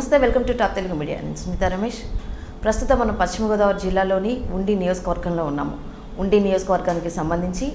నమస్తే welcome to top Telugu media. నేను స్మిత రమేష్. ప్రస్తుతం మనం పశ్చిమ గోదావరి జిల్లాలోని ఉండి నియోజకవర్గంలో ఉన్నాము. ఉండి నియోజకవర్గానికి సంబంధించి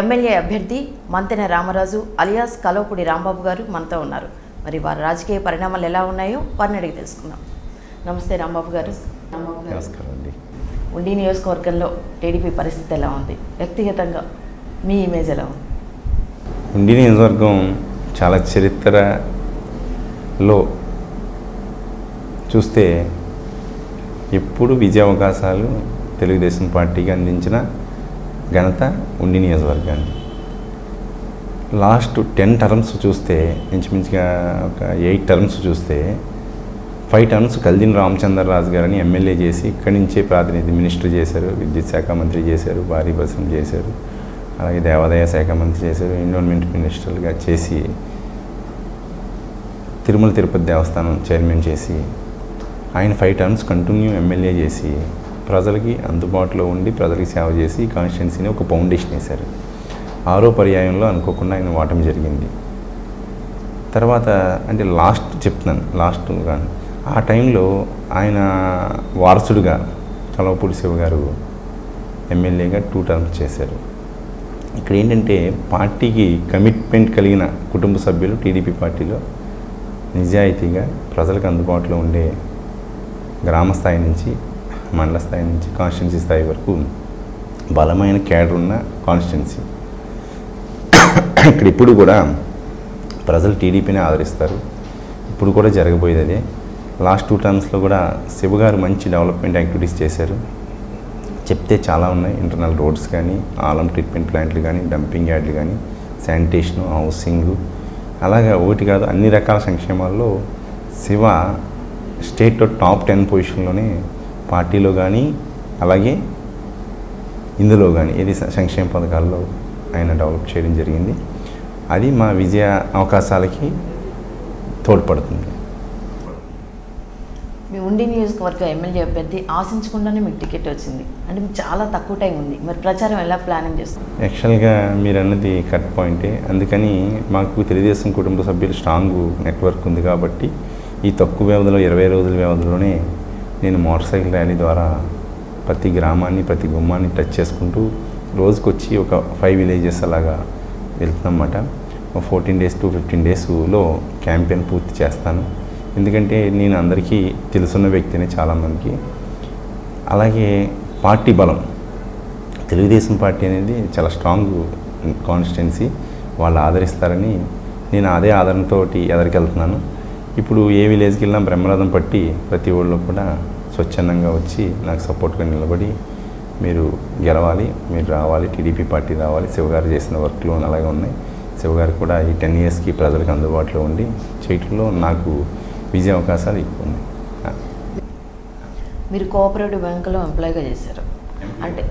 ఎమ్మెల్యే అభ్యర్థి మంతెన రామరాజు అలియాస్ కలవపూడి రాంబాబు గారు మనతో ఉన్నారు. మరి వారి రాజకీయ పరిణామాలు ఎలా ఉన్నాయో వారిని అడిగి తెలుసుకుందాం. నమస్తే రాంబాబు గారు. రాంబాబు గారు ఉండి నియోజకవర్గంలో టీడీపీ పరిస్థితి ఎలా ఉంది? వ్యక్తిగతంగా మీ ఇమేజ్ ఎలా ఉంది? ఉండి నియోజకవర్గం చాలా చరిత్రలో చూస్తే ఎప్పుడు విజయ అవకాశాలు తెలుగుదేశం పార్టీకి అందించిన ఘనత ఉండి నియోజకవర్గాన్ని లాస్ట్ టెన్ టర్మ్స్ చూస్తే ఇంచుమించుగా ఒక ఎయిట్ టర్మ్స్ చూస్తే ఫైవ్ టర్మ్స్ కల్దిన్ రామచంద్రరాజు గారిని ఎమ్మెల్యే చేసి ఇక్కడి నుంచే ప్రాతినిధ్యం మినిస్టర్ చేశారు విద్యుత్ శాఖ మంత్రి చేశారు భారీ పరిశ్రమ చేశారు అలాగే దేవాదాయ శాఖ మంత్రి చేశారు ఎన్విరాన్మెంట్ మినిస్టర్గా చేసి తిరుమల తిరుపతి దేవస్థానం చైర్మన్ చేసి ఆయన ఫైవ్ టర్మ్స్ కంటిన్యూ ఎమ్మెల్యే చేసి ప్రజలకి అందుబాటులో ఉండి ప్రజలకి సేవ చేసి కాన్స్టిట్యున్సీని ఒక ఫౌండేషన్ వేశారు. ఆరో పర్యాయంలో అనుకోకుండా ఆయన వాటం జరిగింది. తర్వాత అంటే లాస్ట్ చెప్తున్నాను లాస్ట్ కానీ ఆ టైంలో ఆయన వారసుడుగా కలవపూడి శివ గారు ఎమ్మెల్యేగా టూ టర్మ్స్ చేశారు. ఇక్కడ ఏంటంటే పార్టీకి కమిట్మెంట్ కలిగిన కుటుంబ సభ్యులు టీడీపీ పార్టీలో నిజాయితీగా ప్రజలకు అందుబాటులో ఉండే గ్రామ స్థాయి నుంచి మండల స్థాయి నుంచి కాన్స్టిట్యున్సీ స్థాయి వరకు బలమైన క్యాడర్ ఉన్న కాన్స్టిట్యున్సీ ఇక్కడ ఇప్పుడు కూడా ప్రజలు టీడీపీని ఆదరిస్తారు. ఇప్పుడు కూడా జరగబోయేది అదే. లాస్ట్ టూ టర్మ్స్లో కూడా శివ గారు మంచి డెవలప్మెంట్ యాక్టివిటీస్ చేశారు. చెప్తే చాలా ఉన్నాయి. ఇంటర్నల్ రోడ్స్ కానీ ఆలం ట్రీట్మెంట్ ప్లాంట్లు కానీ డంపింగ్ యార్డ్లు కానీ శానిటేషను హౌసింగ్. అలాగే ఒకటి కాదు అన్ని రకాల సంక్షేమాల్లో శివ స్టేట్లో టాప్ టెన్ పొజిషన్లోనే పార్టీలో కానీ అలాగే ఇందులో కానీ స- సంక్షేమ పథకాల్లో ఆయన డెవలప్ చేయడం జరిగింది. అది మా విజయ అవకాశాలకి తోడ్పడుతుంది. మీ ఉండి నియోజకవర్గ ఎమ్మెల్యే అభ్యర్థి ఆశించకుండానే మీకు టికెట్ వచ్చింది. అంటే మీకు చాలా తక్కువ టైం ఉంది. మరి ప్రచారం ఎలా ప్లానింగ్ చేస్తారు? యాక్చువల్గా మీరు అన్నది కరెక్ట్ పాయింటే అందుకని మాకు తెలుగుదేశం కుటుంబ సభ్యులు స్ట్రాంగ్ నెట్వర్క్ ఉంది కాబట్టి ఈ తక్కువ వ్యవధిలో ఇరవై రోజుల వ్యవధిలోనే నేను మోటార్ సైకిల్ ర్యాలీ ద్వారా ప్రతి గ్రామాన్ని ప్రతి గుమ్మాన్ని టచ్ చేసుకుంటూ రోజుకొచ్చి ఒక ఫైవ్ విలేజెస్ అలాగా వెళ్తున్నమాట ఒక ఫోర్టీన్ డేస్ టు ఫిఫ్టీన్ డేస్లో క్యాంపెయిన్ పూర్తి చేస్తాను. ఎందుకంటే నేను అందరికీ తెలుసున్న వ్యక్తినే చాలామందికి. అలాగే పార్టీ బలం. తెలుగుదేశం పార్టీ అనేది చాలా స్ట్రాంగ్ కాన్స్టిట్యున్సీ. వాళ్ళు ఆదరిస్తారని నేను అదే ఆదరణతోటి ఎదరికెళ్తున్నాను. ఇప్పుడు ఏ విలేజ్కి వెళ్ళినా బ్రహ్మరథం పట్టి ప్రతి ఊళ్ళో కూడా స్వచ్ఛందంగా వచ్చి నాకు సపోర్ట్గా నిలబడి మీరు గెలవాలి మీరు రావాలి టీడీపీ పార్టీ రావాలి. శివగారు చేసిన వర్క్లు అలాగే ఉన్నాయి. శివగారు కూడా ఈ టెన్ ఇయర్స్కి ప్రజలకు అందుబాటులో ఉండి చేయటంలో నాకు విజయ అవకాశాలు ఎక్కువ ఉన్నాయి. మీరు కోఆపరేటివ్ బ్యాంకులో ఎంప్లాయ్గా చేశారు. అంటే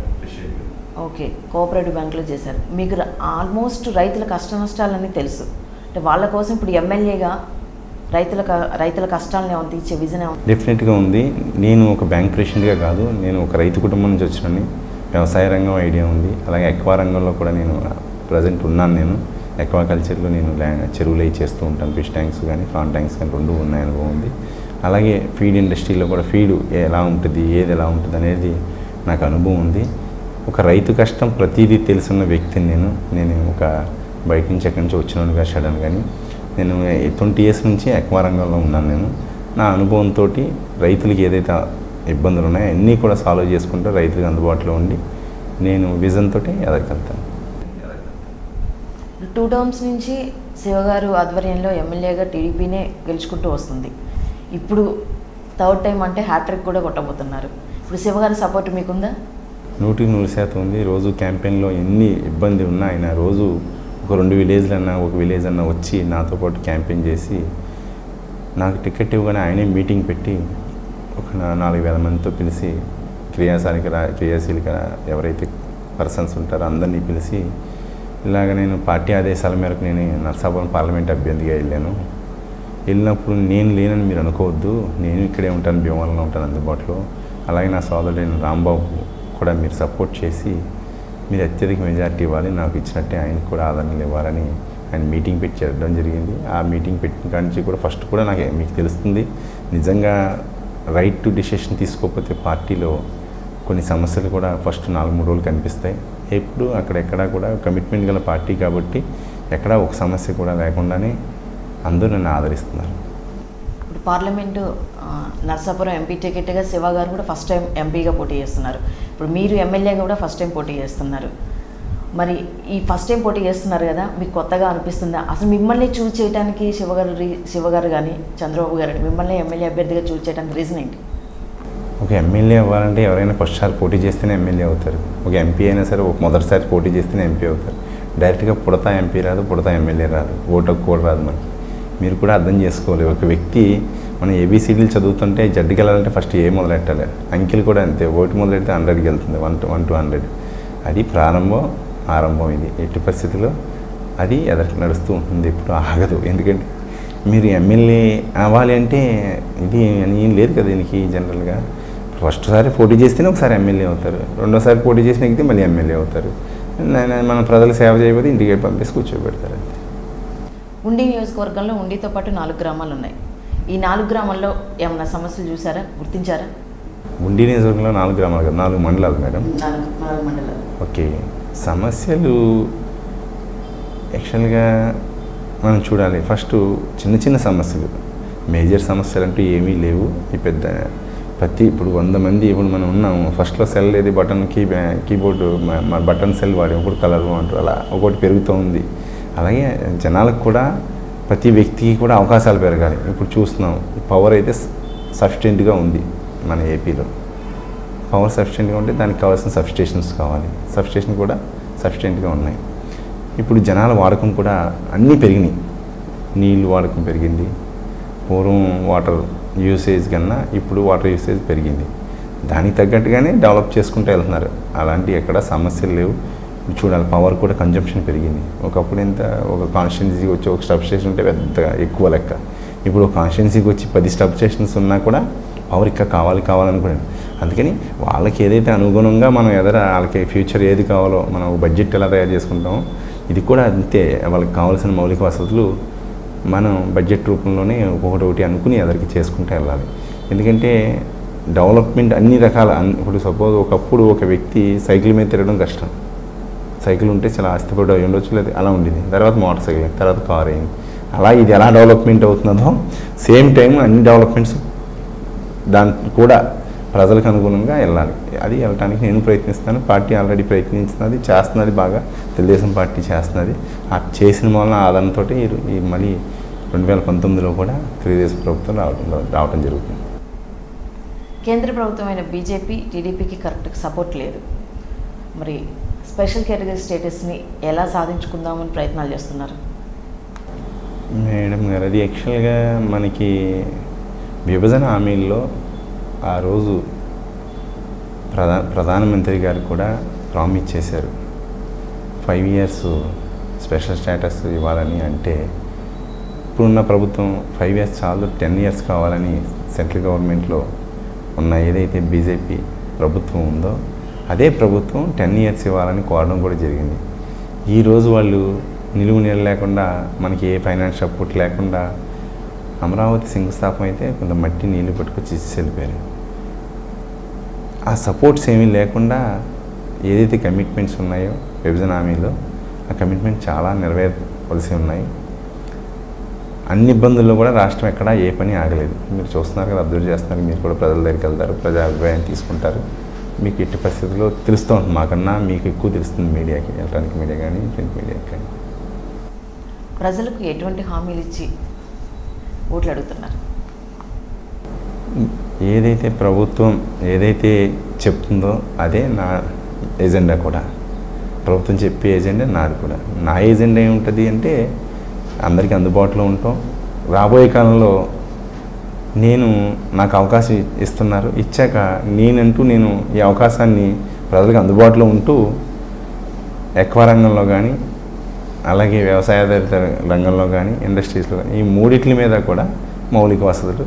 ఓకే కోఆపరేటివ్ బ్యాంకులో చేశారు. మీకు ఆల్మోస్ట్ రైతుల కష్ట నష్టాలన్నీ తెలుసు. అంటే వాళ్ళ కోసం ఇప్పుడు ఎమ్మెల్యేగా రైతుల క- రైతుల కష్టాలను ఏమైనా తీర్చే విజన్ డెఫినెట్గా ఉంది? నేను ఒక బ్యాంక్ ప్రెసిడెంట్గా కాదు నేను ఒక రైతు కుటుంబం నుంచి వచ్చినాను వ్యవసాయ రంగం ఐడియా ఉంది. అలాగే ఎక్వా రంగంలో కూడా నేను ప్రజెంట్ ఉన్నాను నేను. ఎక్వా కల్చర్లో నేను చెరువులు అవి చేస్తూ ఉంటాను. ఫిష్ ట్యాంక్స్ కానీ ఫాన్ ట్యాంక్స్ కానీ రెండు ఉన్నాయి అనుభవం ఉంది. అలాగే ఫీడ్ ఇండస్ట్రీలో కూడా ఫీడ్ ఎలా ఉంటుంది ఏది ఎలా ఉంటుంది అనేది నాకు అనుభవం ఉంది. ఒక రైతు కష్టం ప్రతిదీ తెలుసున్న వ్యక్తిని నేను నేను ఒక బయట నుంచి ఎక్కడి నుంచి వచ్చినాను సడన్ కానీ నేను ట్వంటీ ఇయర్స్ నుంచి ఎక్వా రంగంలో ఉన్నాను నేను. నా అనుభవంతో రైతులకి ఏదైతే ఇబ్బందులు ఉన్నాయో అన్నీ కూడా సాల్వ్ చేసుకుంటూ రైతులకు అందుబాటులో ఉండి నేను విజన్ తోటి ఎదగలుగుతాను. టూ టర్మ్స్ నుంచి శివగారు ఆధ్వర్యంలో ఎమ్మెల్యేగా టీడీపీనే గెలుచుకుంటూ వస్తుంది. ఇప్పుడు థర్డ్ టైం అంటే హ్యాట్రిక్ కూడా కొట్టబోతున్నారు. ఇప్పుడు శివగారి సపోర్ట్ మీకుందా? నూటికి నూరు శాతం ఉంది. రోజు క్యాంపెయిన్లో ఎన్ని ఇబ్బంది ఉన్నా ఆయన రోజు ఒక రెండు విలేజ్లన్నా ఒక విలేజ్ అన్న వచ్చి నాతో పాటు క్యాంపెయిన్ చేసి నాకు టికెట్ ఇవ్వగానే ఆయనే మీటింగ్ పెట్టి ఒక నాలుగు వేల మందితో పిలిచి క్రియాశాలిక క్రియాశీలిక ఎవరైతే పర్సన్స్ ఉంటారో అందరినీ పిలిచి ఇలాగ నేను పార్టీ ఆదేశాల మేరకు నేను నర్సాపురం పార్లమెంట్ అభ్యర్థిగా వెళ్ళాను. వెళ్ళినప్పుడు నేను లేనని మీరు అనుకోవద్దు నేను ఇక్కడే ఉంటాను భీమవరంలో ఉంటాను అందుబాటులో. అలాగే నా సోదరుడైన రాంబాబు కూడా మీరు సపోర్ట్ చేసి మీరు అత్యధిక మెజార్టీ ఇవ్వాలి నాకు ఇచ్చినట్టే ఆయనకు కూడా ఆదరణలు ఇవ్వాలని ఆయన మీటింగ్ పెట్టి చేయడం జరిగింది. ఆ మీటింగ్ పెట్టిన కాడి నుంచి కూడా ఫస్ట్ కూడా నాకు మీకు తెలుస్తుంది నిజంగా రైట్ టు డిసిషన్ తీసుకోకపోతే పార్టీలో కొన్ని సమస్యలు కూడా ఫస్ట్ నాలుగు మూడు రోజులు కనిపిస్తాయి. ఎప్పుడు అక్కడెక్కడా కూడా కమిట్మెంట్ గల పార్టీ కాబట్టి ఎక్కడా ఒక సమస్య కూడా లేకుండానే అందరూ నన్ను ఆదరిస్తున్నారు. ఇప్పుడు పార్లమెంటు నర్సాపురం ఎంపీ టికెట్గా శివ గారు కూడా ఫస్ట్ టైం ఎంపీగా పోటీ చేస్తున్నారు. ఇప్పుడు మీరు ఎమ్మెల్యేగా కూడా ఫస్ట్ టైం పోటీ చేస్తున్నారు. మరి ఈ ఫస్ట్ టైం పోటీ చేస్తున్నారు కదా మీకు కొత్తగా అనిపిస్తుందా? అసలు మిమ్మల్ని చూజ్ చేయడానికి శివగారు రీ- శివగారు కానీ చంద్రబాబు గారు మిమ్మల్ని ఎమ్మెల్యే అభ్యర్థిగా చూజ్ చేయడానికి రీజన్ ఏంటి? ఒక ఎమ్మెల్యే అవ్వాలంటే ఎవరైనా ఫస్ట్సారి పోటీ చేస్తేనే ఎమ్మెల్యే అవుతారు. ఒక ఎంపీ అయినా సరే ఒక మొదటిసారి పోటీ చేస్తేనే ఎంపీ అవుతారు. డైరెక్ట్గా పుడతా ఎంపీ రాదు పుడతా ఎమ్మెల్యే రాదు. ఓటు కూడా రాదు మనకి. మీరు కూడా అర్థం చేసుకోవాలి. ఒక వ్యక్తి మనం ఏబీసీడీలు చదువుతుంటే జడ్డుకి వెళ్ళాలంటే ఫస్ట్ ఏ మొదలెట్టాలి. అంకెలు కూడా అంతే. ఓటు మొదలెడితే హండ్రెడ్కి వెళ్తుంది one two one two hundred అది ప్రారంభం ఆరంభం ఇది. ఎట్టి పరిస్థితుల్లో అది ఎదరికి నడుస్తూ ఉంటుంది. ఇప్పుడు ఆగదు. ఎందుకంటే మీరు ఎమ్మెల్యే అవ్వాలి అంటే ఇది అని ఏం లేదు కదా దీనికి జనరల్గా. ఫస్ట్ సారి పోటీ చేస్తేనే ఒకసారి ఎమ్మెల్యే అవుతారు. రెండోసారి పోటీ చేసిన ఎక్కితే మళ్ళీ ఎమ్మెల్యే అవుతారు. న- మన ప్రజలు సేవ చేయబోతే ఇంటికి పంపేసి కూర్చోబెడతారు అంతే. ఉండి నియోజకవర్గంలో ఉండితో పాటు నాలుగు గ్రామాలు ఉన్నాయి ఈ నాలుగు గ్రామాల్లో ఏమైనా సమస్యలు చూసారా? గుర్తించారా? ఉండి నియోజకవర్గంలో నాలుగు గ్రామాలు కదా నాలుగు మండలాలు మేడం. నాలుగు మండలాలు. ఓకే సమస్యలు యాక్చువల్గా మనం చూడాలి. ఫస్ట్ చిన్న చిన్న సమస్యలు. మేజర్ సమస్యలు అంటూ ఏమీ లేవు. ఈ పెద్ద ప్రతి ఇప్పుడు వంద మంది ఇప్పుడు మనం ఉన్నాము. ఫస్ట్లో సెల్ ఏది button key keyboard button cell వాడి ఒకటి కలర్ అంటారు అలా ఒకటి పెరుగుతూ ఉంది. అలాగే జనాలకు కూడా ప్రతి వ్యక్తికి కూడా అవకాశాలు పెరగాలి. ఇప్పుడు చూస్తున్నాం పవర్ అయితే సఫిషియెంట్గా ఉంది మన ఏపీలో పవర్ సఫిషియెంట్గా ఉంటే దానికి కావాల్సిన సబ్స్టేషన్స్ కావాలి. సబ్స్టేషన్ కూడా సఫిషియెంట్గా ఉన్నాయి. ఇప్పుడు జనాల వాడకం కూడా అన్నీ పెరిగినాయి. నీళ్ళు వాడకం పెరిగింది. పూర్వం వాటర్ యూసేజ్ కన్నా ఇప్పుడు వాటర్ యూసేజ్ పెరిగింది. దానికి తగ్గట్టుగానే డెవలప్ చేసుకుంటూ వెళ్తున్నారు. అలాంటి ఎక్కడ సమస్యలు లేవు. చూడాలి. పవర్ కూడా కన్జంప్షన్ పెరిగింది. ఒకప్పుడు ఎంత ఒక కాన్స్టిట్యున్సీకి వచ్చి ఒక స్టబ్ స్టేషన్ ఉంటే పెద్ద ఎక్కువ లెక్క. ఇప్పుడు ఒక కాన్స్టిట్యున్సీకి వచ్చి పది స్టబ్ స్టేషన్స్ ఉన్నా కూడా పవర్ ఇంకా కావాలి కావాలనుకున్నాను అందుకని వాళ్ళకి ఏదైతే అనుగుణంగా మనం ఎదర వాళ్ళకి ఫ్యూచర్ ఏది కావాలో మనం బడ్జెట్ ఎలా తయారు చేసుకుంటామో ఇది కూడా అంతే. వాళ్ళకి కావాల్సిన మౌలిక వసతులు మనం బడ్జెట్ రూపంలోనే ఒకటి ఒకటి అనుకుని ఎదరికి చేసుకుంటూ వెళ్ళాలి. ఎందుకంటే డెవలప్మెంట్ అన్ని రకాల ఇప్పుడు సపోజ్ ఒకప్పుడు ఒక వ్యక్తి సైకిల్ మీద తిరగడం కష్టం. సైకిల్ ఉంటే చాలా ఆస్తిపడి అయి ఉండొచ్చు లేదు అలా ఉండేది. తర్వాత మోటార్ సైకిల్ తర్వాత కార్ అయింది అలా ఇది ఎలా డెవలప్మెంట్ అవుతున్నదో సేమ్ టైం అన్ని డెవలప్మెంట్స్ దాని కూడా ప్రజలకు అనుగుణంగా వెళ్ళాలి. అది వెళ్ళటానికి నేను ప్రయత్నిస్తాను. పార్టీ ఆల్రెడీ ప్రయత్నిస్తున్నది చేస్తున్నది బాగా. తెలుగుదేశం పార్టీ చేస్తున్నది. ఆ చేసిన వలన ఆదరణతో ఈ మళ్ళీ రెండు వేల పంతొమ్మిదిలో కూడా తెలుగుదేశం ప్రభుత్వం రావడం రావడం జరుగుతుంది. కేంద్ర ప్రభుత్వమైన బీజేపీ టీడీపీకి కరెక్ట్ సపోర్ట్ లేదు. మరి స్పెషల్ కేటగిరీ స్టేటస్ని ఎలా సాధించుకుందామని ప్రయత్నాలు చేస్తున్నారు? మేడం గారు అది యాక్చువల్గా మనకి విభజన హామీల్లో ఆ రోజు ప్రధా ప్రధానమంత్రి గారు కూడా ప్రామిస్ చేశారు ఫైవ్ ఇయర్స్ స్పెషల్ స్టేటస్ ఇవ్వాలని అంటే ఇప్పుడున్న ప్రభుత్వం ఫైవ్ ఇయర్స్ చాలు టెన్ ఇయర్స్ కావాలని సెంట్రల్ గవర్నమెంట్లో ఉన్న ఏదైతే బీజేపీ ప్రభుత్వం ఉందో అదే ప్రభుత్వం టెన్ ఇయర్స్ ఇవ్వాలని కోరడం కూడా జరిగింది. ఈరోజు వాళ్ళు నిలువు నీళ్ళు లేకుండా మనకి ఏ ఫైనాన్స్ సపోర్ట్ లేకుండా అమరావతి శంకుస్థాపన అయితే కొంత మట్టి నీళ్ళు పట్టుకొచ్చి వెళ్ళిపోయారు ఆ సపోర్ట్స్ ఏమీ లేకుండా ఏదైతే కమిట్మెంట్స్ ఉన్నాయో విభజన హామీలో ఆ కమిట్మెంట్ చాలా నెరవేర్వలసి ఉన్నాయి. అన్ని ఇబ్బందుల్లో కూడా రాష్ట్రం ఎక్కడా ఏ పని ఆగలేదు. మీరు చూస్తున్నారు కదా అబ్జర్వ్ చేస్తున్నారు మీరు కూడా ప్రజల దగ్గరికి వెళ్తారు ప్రజా అభిప్రాయం తీసుకుంటారు. మీకు ఎట్టి పరిస్థితుల్లో తెలుస్తూ ఉంటుంది మాకన్నా మీకు ఎక్కువ తెలుస్తుంది మీడియాకి ఎలక్ట్రానిక్ మీడియా కానీ ప్రింట్ మీడియాకి కానీ. ప్రజలకు ఎటువంటి హామీలు ఇచ్చి ఓట్లు అడుగుతున్నారు? ఏదైతే ప్రభుత్వం ఏదైతే చెప్తుందో అదే నా ఎజెండా కూడా. ప్రభుత్వం చెప్పే ఎజెండా నాది కూడా. నా ఎజెండా ఏముంటుంది అంటే అందరికీ అందుబాటులో ఉంటాం. రాబోయే కాలంలో నేను నాకు అవకాశం ఇస్తున్నారు. ఇచ్చాక నేనంటూ నేను ఈ అవకాశాన్ని ప్రజలకు అందుబాటులో ఉంటూ ఎక్వా రంగంలో కానీ అలాగే వ్యవసాయాధారిత రంగంలో కానీ ఇండస్ట్రీస్లో కానీ ఈ మూడిట్ల మీద కూడా మౌలిక వసతులు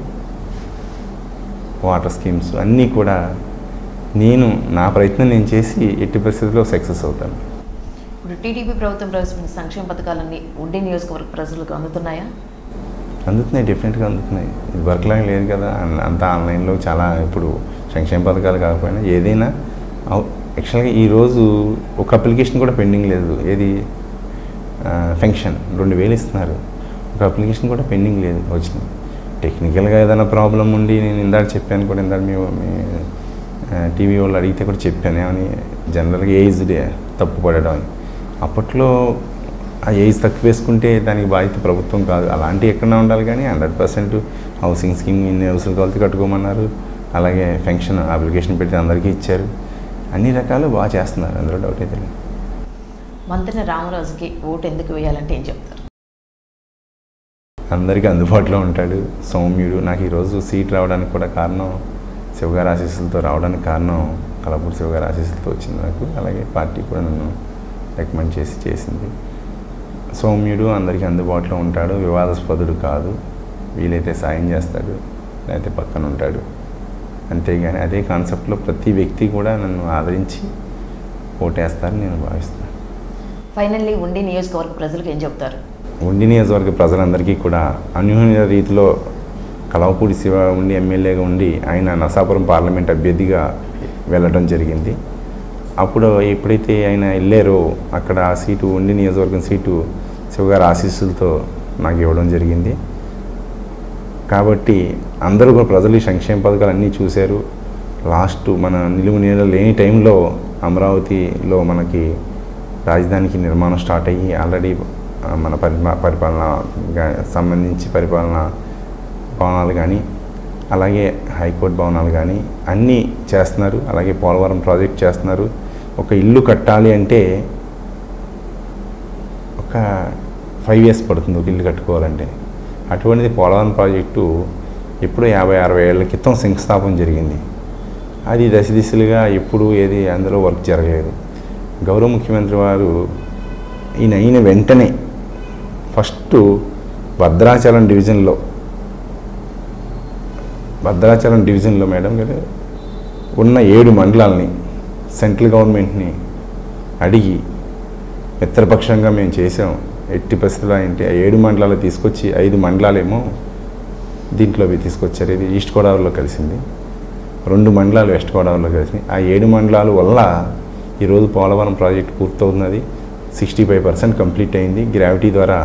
వాటర్ స్కీమ్స్ అన్నీ కూడా నేను నా ప్రయత్నం నేను చేసి ఎట్టి పరిస్థితుల్లో సక్సెస్ అవుతాను. ఇప్పుడు టీడీపీ ప్రభుత్వం ప్రవేశపెట్టిన సంక్షేమ పథకాలన్నీ ఉండే నియోజకవర్గ ప్రజలకు అందుతున్నాయా? అందుతున్నాయి డెఫినెట్గా అందుతున్నాయి. ఇది వర్క్లాగా లేదు కదా అన్- అంతా ఆన్లైన్లో చాలా ఇప్పుడు సంక్షేమ పథకాలు కాకపోయినా ఏదైనా యాక్చువల్గా ఈరోజు ఒక అప్లికేషన్ కూడా పెండింగ్ లేదు. ఏది? ఫెన్షన్ రెండు వేలు ఇస్తున్నారు. ఒక అప్లికేషన్ కూడా పెండింగ్ లేదు. వచ్చింది. టెక్నికల్గా ఏదైనా ప్రాబ్లం ఉండి నేను ఇందాక చెప్పాను కూడా ఇందాక మీ టీవీ వాళ్ళు అడిగితే కూడా చెప్పాను. ఏమని? జనరల్గా ఏజ్ తప్పు పడడం అని. అప్పట్లో ఆ ఏజ్ తక్కువ వేసుకుంటే దానికి బాధ్యత ప్రభుత్వం కాదు. అలాంటివి ఎక్కడన్నా ఉండాలి కానీ హండ్రెడ్ పర్సెంట్ హౌసింగ్ స్కీమ్ ఇన్ని హౌసులు కలిసి కట్టుకోమన్నారు. అలాగే ఫెన్షన్ అప్లికేషన్ పెడితే అందరికీ ఇచ్చారు. అన్ని రకాలు బాగా చేస్తున్నారు. అందులో డౌట్ అయితే లేదు. మంత్రి రామరాజుకి ఓటు ఎందుకు వేయాలంటే ఏం చెప్తారు? అందరికీ అందుబాటులో ఉంటాడు. సౌమ్యుడు. నాకు ఈరోజు సీట్ రావడానికి కూడా కారణం శివగారి ఆశీస్సులతో రావడానికి కారణం కలపూర్ శివగారి ఆశీస్సులతో వచ్చింది నాకు. అలాగే పార్టీ కూడా నన్ను రికమెండ్ చేసి చేసింది. సౌమ్యుడు అందరికీ అందుబాటులో ఉంటాడు. వివాదాస్పదుడు కాదు. వీలైతే సాయం చేస్తాడు. లేకపోతే పక్కన ఉంటాడు. అంతేగాని అదే కాన్సెప్ట్లో ప్రతి వ్యక్తి కూడా నన్ను ఆదరించి ఓటేస్తారని నేను భావిస్తున్నాను. ఫైనల్లీ ఉండి నియోజకవర్గ ప్రజలకు ఏం చెప్తారు? ఉండి నియోజకవర్గ ప్రజలందరికీ కూడా అన్యూన్య రీతిలో కలవపూడి శివ ఉండి ఎమ్మెల్యేగా ఉండి ఆయన నరసాపురం పార్లమెంట్ అభ్యర్థిగా వెళ్ళడం జరిగింది. అప్పుడు ఎప్పుడైతే ఆయన వెళ్ళారో అక్కడ ఆ సీటు ఉండి నియోజకవర్గం సీటు శివగారి ఆశీస్సులతో నాకు ఇవ్వడం జరిగింది. కాబట్టి అందరూ కూడా ప్రజలు ఈ సంక్షేమ పథకాలు అన్నీ చూశారు. లాస్ట్ మన నిలువు నీడ లేని టైంలో అమరావతిలో మనకి రాజధానికి నిర్మాణం స్టార్ట్ అయ్యి ఆల్రెడీ మన పరిపా పరిపాలన సంబంధించి పరిపాలన భవనాలు కానీ అలాగే హైకోర్టు భవనాలు కానీ అన్నీ చేస్తున్నారు. అలాగే పోలవరం ప్రాజెక్ట్ చేస్తున్నారు. ఒక ఇల్లు కట్టాలి అంటే ఒక ఫైవ్ ఇయర్స్ పడుతుంది ఒక ఇల్లు కట్టుకోవాలంటే. అటువంటిది పోలవరం ప్రాజెక్టు ఎప్పుడు యాభై అరవై ఏళ్ళ క్రితం శంకుస్థాపన జరిగింది. అది దశ దిశలుగా ఎప్పుడు ఏది అందులో వర్క్ జరగలేదు. గౌరవ ముఖ్యమంత్రి వారు ఈయన అయిన వెంటనే ఫస్ట్ భద్రాచలం డివిజన్లో భద్రాచలం డివిజన్లో మేడం గారు ఉన్న ఏడు మండలాలని సెంట్రల్ గవర్నమెంట్ని అడిగి మిత్రపక్షంగా మేము చేసాం ఎట్టి పరిస్థితుల్లో ఏంటి ఆ ఏడు మండలాలు తీసుకొచ్చి ఐదు మండలాలేమో దీంట్లో అవి తీసుకొచ్చారు. ఇది ఈస్ట్ గోదావరిలో కలిసింది. రెండు మండలాలు వెస్ట్ గోదావరిలో కలిసింది ఆ ఏడు మండలాల వల్ల ఈరోజు పోలవరం ప్రాజెక్ట్ పూర్తవుతున్నది. సిక్స్టీ ఫైవ్ పర్సెంట్ కంప్లీట్ అయింది. గ్రావిటీ ద్వారా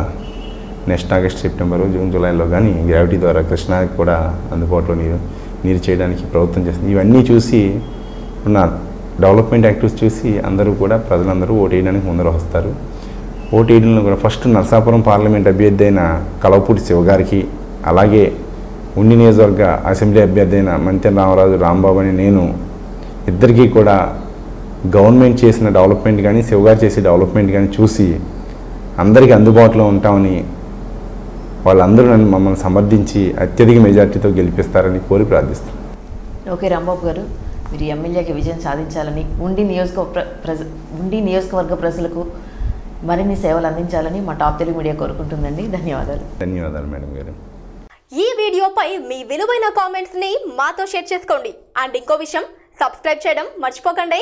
నెక్స్ట్ ఆగస్ట్ సెప్టెంబర్ జూన్ జూలైలో కానీ గ్రావిటీ ద్వారా కృష్ణాకి కూడా అందుబాటులో నీరు నీరు చేయడానికి ప్రభుత్వం చేస్తుంది. ఇవన్నీ చూసి ఉన్న డెవలప్మెంట్ యాక్టివిటీస్ చూసి అందరూ కూడా ప్రజలందరూ ఓటు వేయడానికి ముందర వస్తారు. ఓటు వేయడంలో కూడా ఫస్ట్ నరసాపురం పార్లమెంట్ అభ్యర్థి అయిన కలవపూడి శివగారికి అలాగే ఉండి నియోజకవర్గ అసెంబ్లీ అభ్యర్థి అయిన మంత్రి రామరాజు రాంబాబు అని నేను ఇద్దరికీ కూడా గవర్నమెంట్ చేసిన డెవలప్మెంట్ కానీ శివగారు చేసే డెవలప్మెంట్ కానీ చూసి అందరికీ అందుబాటులో ఉంటామని వాళ్ళందరూ నన్ను మమ్మల్ని సమర్థించి అత్యధిక మెజార్టీతో గెలిపిస్తారని కోరి ప్రార్థిస్తున్నాను. ఓకే రాంబాబు గారు. మీరు ఎమ్మెల్యేకి విజయం సాధించాలని ఉండి నియోజకవర్గ ప్ర- ప్రజ ఉండి నియోజకవర్గ ప్రజలకు మరిన్ని సేవలు అందించాలని మా టాప్ తెలుగు మీడియా కోరుకుంటుందండి. ధన్యవాదాలు. ధన్యవాదాలు మేడం గారు. ఈ వీడియోపై మీ విలువైన కామెంట్స్ని మాతో షేర్ చేసుకోండి. అండ్ ఇంకో విషయం సబ్స్క్రైబ్ చేయడం మర్చిపోకండి.